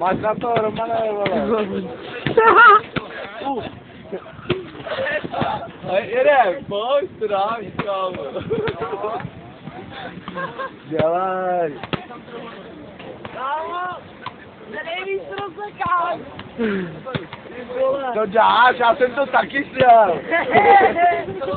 Máš na to, Romane, vole. A jedem, pojď, to dáš, kámo. Dělej. Kámo, nejvíc rozsekám. To dáš, já jsem to taky chtěl.